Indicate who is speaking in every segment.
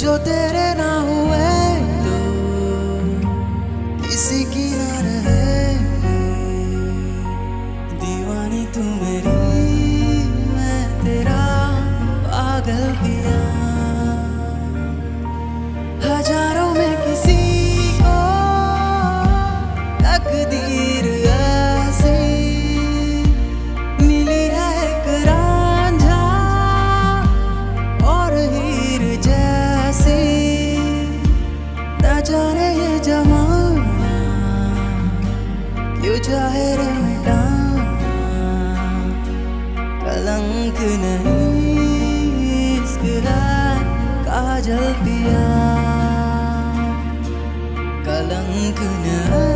Speaker 1: जो तेरे ना हुए तो किसी की ना रहे दीवानी तू मेरी, मैं तेरा पागल किया। हज़ार Yêu cahaya कलंक नहीं इसका काजल पिया कलंक नहीं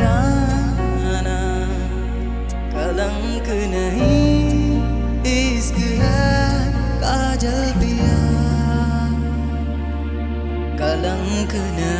Speaker 1: जाना कलंक नहीं इश्क है कलंक नहीं।